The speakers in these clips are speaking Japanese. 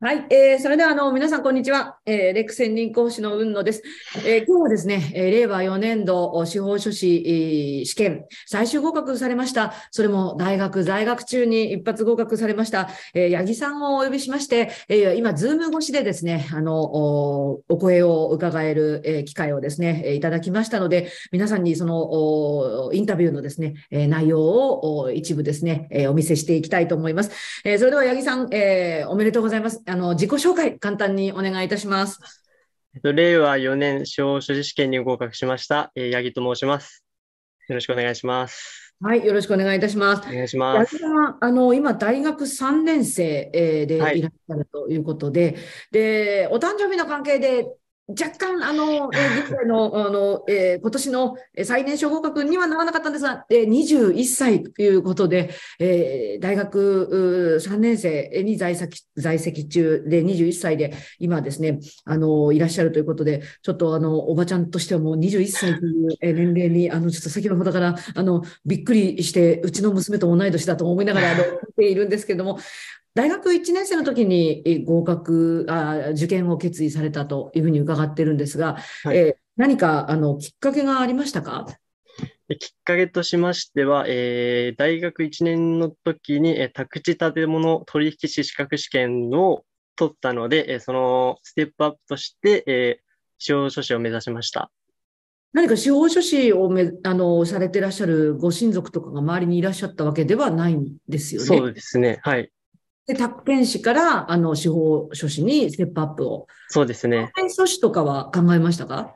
はい、えー、それではあの皆さんこんにちは、えー、レック専任講師の雲野です、えー、今日はですね、えー、令和4年度司法書士、えー、試験最終合格されました。それも大学在学中に一発合格されました、えー、八木さんをお呼びしまして、えー、今ズーム越しでですねあのおお声を伺える、えー、機会をですね、いただきましたので皆さんにそのおインタビューのですね、えー、内容をお一部ですね、えー、お見せしていきたいと思います、えー、それでは八木さん、えー、おめでとうございます。あの、自己紹介、簡単にお願いいたします。えっと、令和4年司法書士試験に合格しました、えー、八木と申します。よろしくお願いします。はい、よろしくお願いいたします。お願いします。あの、今、大学3年生でいらっしゃるということで、はい、で、お誕生日の関係で、若干、あの、えー、現在の、あの、えー、今年の最年少合格にはならなかったんですが、えー、21歳ということで、えー、大学3年生に在籍在籍中で21歳で、今ですね、あの、いらっしゃるということで、ちょっとあの、おばちゃんとしてはもう21歳という年齢に、あの、ちょっと先ほどから、あの、びっくりして、うちの娘と同い年だと思いながら、あの、見ているんですけれども、大学1年生の時に合格あ、受験を決意されたというふうに伺ってるんですが、はい、えー、何かあのきっかけがありましたか？きっかけとしましては、えー、大学1年の時に、えー、宅地建物取引士資格試験を取ったので、えー、そのステップアップとして、えー、司法書士を目指しました。何か司法書士をめあのされていらっしゃるご親族とかが周りにいらっしゃったわけではないんですよね？そうですね。はい。で、宅建士からあの司法書士にステップアップを。そうですね。行政書士とかは考えましたか？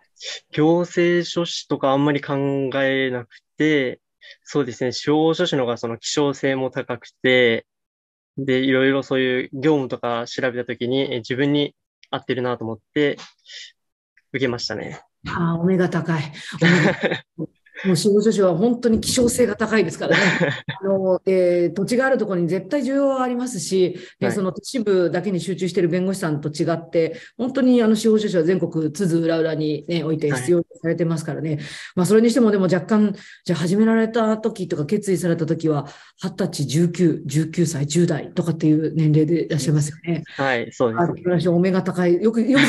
行政書士とかあんまり考えなくて、そうですね、司法書士の方がその希少性も高くて、で、いろいろそういう業務とか調べたときに自分に合ってるなと思って受けましたね。ああ、お目が高い。もう司法書士は本当に希少性が高いですからね。あのえー、土地があるところに絶対需要はありますし、はい、その都市部だけに集中している弁護士さんと違って、本当にあの司法書士は全国津々浦々に、ね、おいて必要とされてますからね。はい、まあ、それにしてもでも若干、じゃあ始められた時とか決意された時は、20歳、19、19歳、10代とかっていう年齢でいらっしゃいますよね。はい、そうです、ね。お目が高い。よく、よく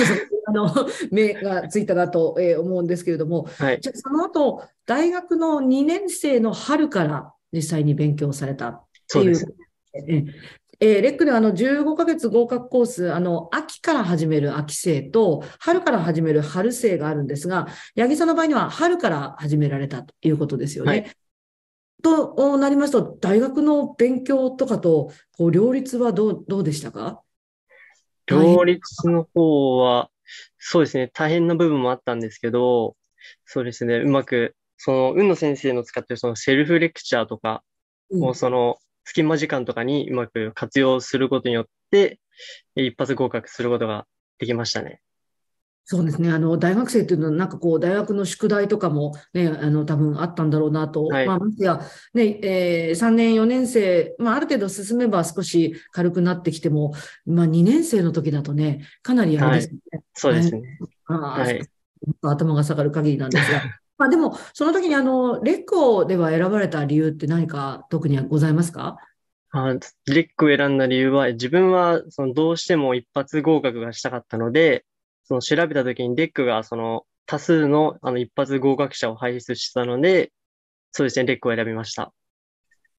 あの、目がついたなと思うんですけれども、はい、じゃその後、大学の2年生の春から実際に勉強されたっていう。そうえー、レックではあの15ヶ月合格コース、あの秋から始める秋生と春から始める春生があるんですが、八木さんの場合には春から始められたということですよね。はい、となりますと、大学の勉強とかとこう両立はどうどうでしたか？両立の方は、そうですね、大変な部分もあったんですけど、そうですね、うまくその、運野先生の使ってるそのセルフレクチャーとかを、その、隙間時間とかにうまく活用することによって、一発合格することができましたね。そうですね。あの、大学生っていうのは、なんかこう、大学の宿題とかもね、あの、多分あったんだろうなと。はい、まあ、ましてや、ね、えー、3年、4年生、まあ、ある程度進めば少し軽くなってきても、まあ、2年生の時だとね、かなりあれですね。はい、そうですね。はい、頭が下がる限りなんですが。まあ、でも、その時にあの、レッコでは選ばれた理由って何か特にございますか？あレックを選んだ理由は、自分はそのどうしても一発合格がしたかったので、その調べた時にレックがその多数のあの一発合格者を輩出したので、そうですね、レックを選びました。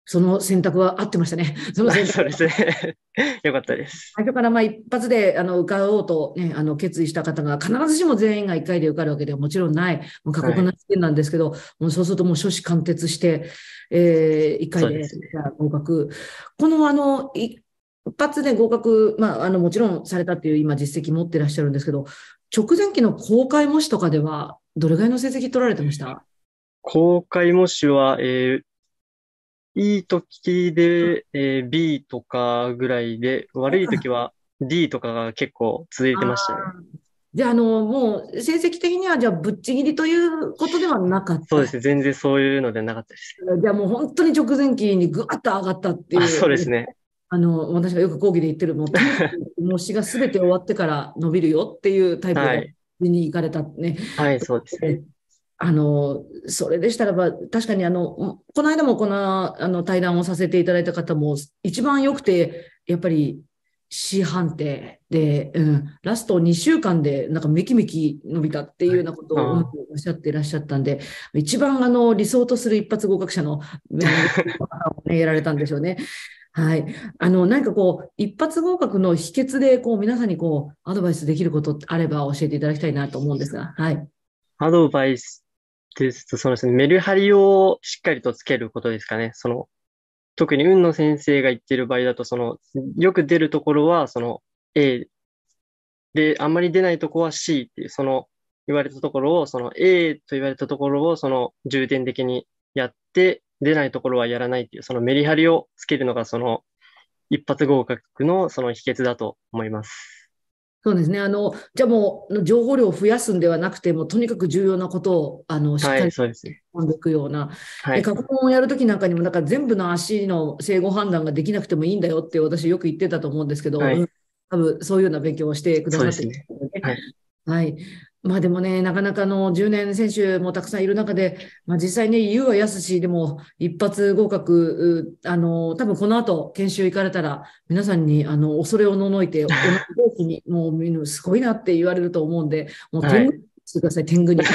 その選択は合ってましたね。その選択そうですね。よかったです。最初からまあ一発であの受かろうと、ね、あの決意した方が必ずしも全員が1回で受かるわけではもちろんない、もう過酷な試験なんですけど、はい、もうそうするともう初子貫徹して、えー、1回で合格。ね、このあの一発で合格、まあ、あのもちろんされたっていう今実績持ってらっしゃるんですけど、直前期の公開模試とかではどれぐらいの成績取られてました？公開模試は、えー、いい時で、えー、B とかぐらいで、悪い時は D とかが結構続いてましたね。じゃあ、あの、もう、成績的には、じゃあ、ぶっちぎりということではなかった。そうですね。全然そういうのではなかったです。じゃあ、もう本当に直前期にぐわっと上がったっていう。そうですね。あの、私がよく講義で言ってる、もう、模試がすべて終わってから伸びるよっていうタイプでに行かれたね。はい、そうですね。あの、それでしたらば、確かにあの、この間もこの、あの、対談をさせていただいた方も、一番良くて、やっぱり、C 判定で、うん、ラスト2週間でなんかめきめき伸びたっていうようなことをおっしゃっていらっしゃったんで、一番あの理想とする一発合格者のね、やられたんでしょうね。はい。あの、何かこう、一発合格の秘訣で、こう、皆さんにこう、アドバイスできることあれば教えていただきたいなと思うんですが、はい。アドバイスですと、そのですね、メルハリをしっかりとつけることですかね。その、特に運の先生が言ってる場合だと、その、よく出るところは、その A で、あんまり出ないところは C っていう、その言われたところを、その A と言われたところを、その重点的にやって、出ないところはやらないっていう、そのメリハリをつけるのが、その一発合格のその秘訣だと思います。そうですね。あの、じゃあもう、情報量を増やすんではなくて、もとにかく重要なことを、あの、しっかり込んでいくような。はい、過去問をやるときなんかにも、なんか全部の足の生後判断ができなくてもいいんだよって私よく言ってたと思うんですけど、はい、多分そういうような勉強をしてくださってる、ね、はい。はい。まあでもね、なかなかの10年選手もたくさんいる中で、まあ実際ね、言うはやすし、でも一発合格、あの、多分この後研修行かれたら、皆さんにあの、恐れをののいて、同じ同期に、もうすごいなって言われると思うんで、もう天狗にしてください、天狗に。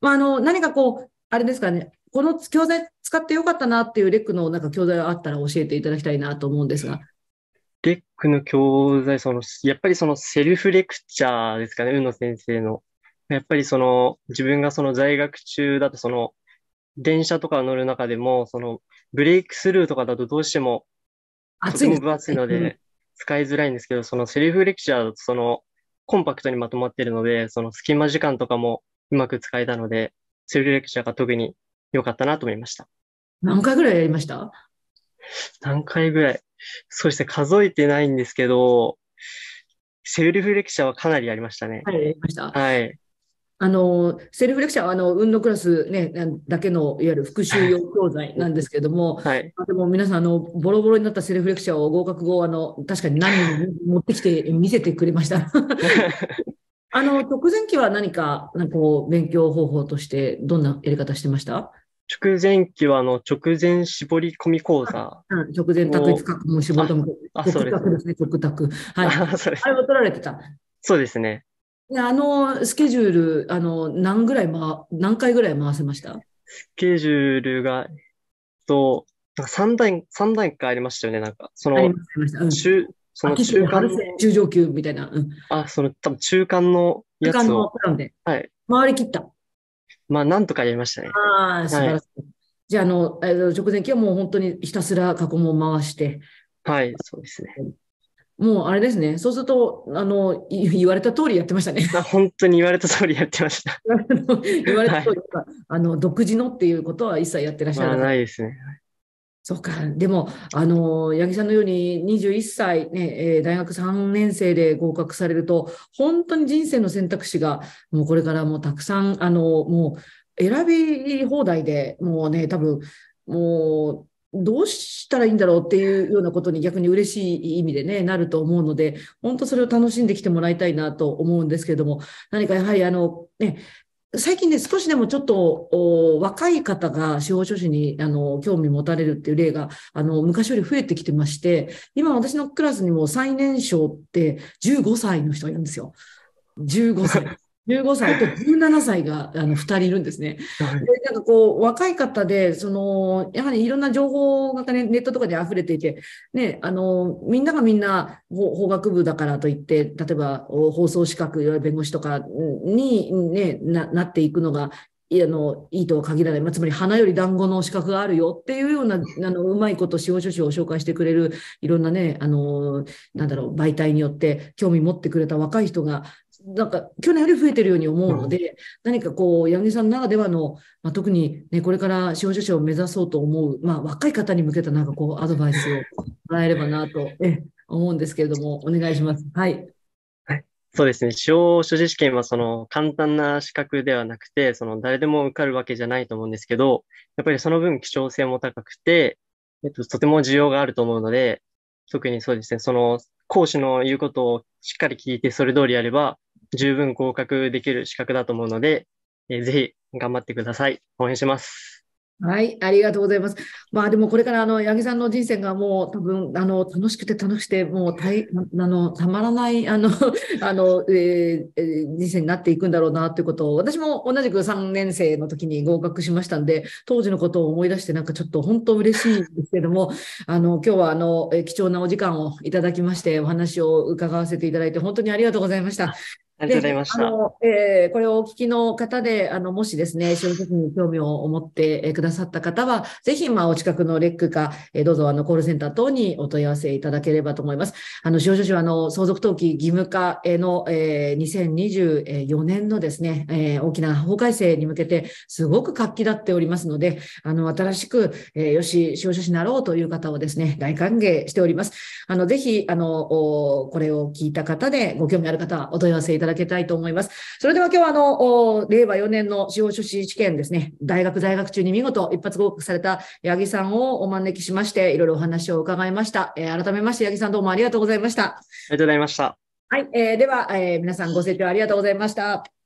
まああの、何かこう、あれですかね、この教材使ってよかったなっていうレックのなんか教材があったら教えていただきたいなと思うんですが。レックの教材、その、やっぱりそのセルフレクチャーですかね、宇野先生の。やっぱりその、自分がその在学中だとその、電車とか乗る中でも、その、ブレイクスルーとかだとどうしても、とても分厚いので、使いづらいんですけど、そのセルフレクチャーだとその、コンパクトにまとまってるので、その隙間時間とかもうまく使えたので、セルフレクチャーが特に良かったなと思いました。何回ぐらいやりました？何回ぐらいそうですね、数えてないんですけど、セルフレクチャーはかなりありましたね。はい、やりました。はい。あの、セルフレクチャーは、あの、運のクラスね、だけの、いわゆる復習用教材なんですけども、はい。でも皆さん、あの、ボロボロになったセルフレクチャーを合格後、あの、確かに何人も持ってきて見せてくれました。あの、直前期は何か、なんかこう、勉強方法として、どんなやり方してました？直前期は、あの、直前絞り込み講座。うん、直前択一角も絞り込み。あ、そうです。ね、直択。はい。あ そあれを取られてた？そうですね。あの、スケジュール、あの、何ぐらい、ま、何回ぐらい回せました？スケジュールが、と、三段、三段階ありましたよね、なんか。その、ありました、うん、中、その中間中上級みたいな。うん、あ、その、多分中間のやつを。中間のプランで。はい。回りきった。まあ、なんとかやりましたね。ああ、素晴らしい。はい、じゃあ、あの、直前期はもう本当にひたすら過去問回して。はい、そうですね。もうあれですね。そうすると、あの、言われた通りやってましたね。本当に言われた通りやってました。言われた通りか、はい、あの、独自のっていうことは一切やってらっしゃる。まあ、ないですね。そうか。でも、あの、八木さんのように21歳、ね、えー、大学3年生で合格されると、本当に人生の選択肢が、もうこれからもたくさん、あの、もう選び放題で、もうね、多分、もう、どうしたらいいんだろうっていうようなことに逆に嬉しい意味でね、なると思うので、本当それを楽しんできてもらいたいなと思うんですけれども、何かやはりあの、ね、最近ね、少しでもちょっと若い方が司法書士にあの興味持たれるっていう例があの昔より増えてきてまして、今私のクラスにも最年少って15歳の人がいるんですよ。15歳。15歳と17歳があの2人いるんですね。でなんかこう若い方でそのやはりいろんな情報が、ね、ネットとかで溢れていて、ね、あのみんながみんな法学部だからといって例えば放送資格弁護士とかに、ね、ななっていくのがいあのいいとは限らない、まあ、つまり花より団子の資格があるよっていうようなあのうまいこと司法書士を紹介してくれるいろんなねあのなんだろう媒体によって興味持ってくれた若い人がなんか去年より増えてるように思うので、何かこう、柳さんならではの、まあ、特に、ね、これから司法書士を目指そうと思う、まあ、若い方に向けたなんかこう、アドバイスをもらえればなとえ思うんですけれども、お願いします。はい。そうですね。司法書士試験はその簡単な資格ではなくて、その誰でも受かるわけじゃないと思うんですけど、やっぱりその分希少性も高くて、えっと、とても需要があると思うので、特にそうですね、その講師の言うことをしっかり聞いてそれ通りやれば、十分合格できる資格だと思うので、えー、ぜひ頑張ってください。応援します。はい、ありがとうございます。まあでもこれからあの八木さんの人生がもう多分あの楽しくて楽しくてもうたいあのたまらないあの あの、えー、人生になっていくんだろうなということを私も同じく3年生の時に合格しましたんで当時のことを思い出してなんかちょっと本当嬉しいんですけども あの今日はあの貴重なお時間をいただきましてお話を伺わせていただいて本当にありがとうございました。ありがとうございました。あのえー、これをお聞きの方で、あの、もしですね、小説に興味を持ってくださった方は、ぜひ、まあ、お近くのレックか、えー、どうぞ、あの、コールセンター等にお問い合わせいただければと思います。あの、司法書士は、あの、相続登記義務化への、えー、2024年のですね、えー、大きな法改正に向けて、すごく活気立っておりますので、あの、新しく、えー、よし、司法書士になろうという方をですね、大歓迎しております。あの、ぜひ、あの、おこれを聞いた方で、ご興味ある方はお問い合わせいただだけたいと思います。。それでは今日はあの、令和4年の司法書士試験ですね、大学在学中に見事一発合格された八木さんをお招きしまして、いろいろお話を伺いました。えー、改めまして八木さんどうもありがとうございました。ありがとうございました。はい、えー、では、えー、皆さんご清聴ありがとうございました。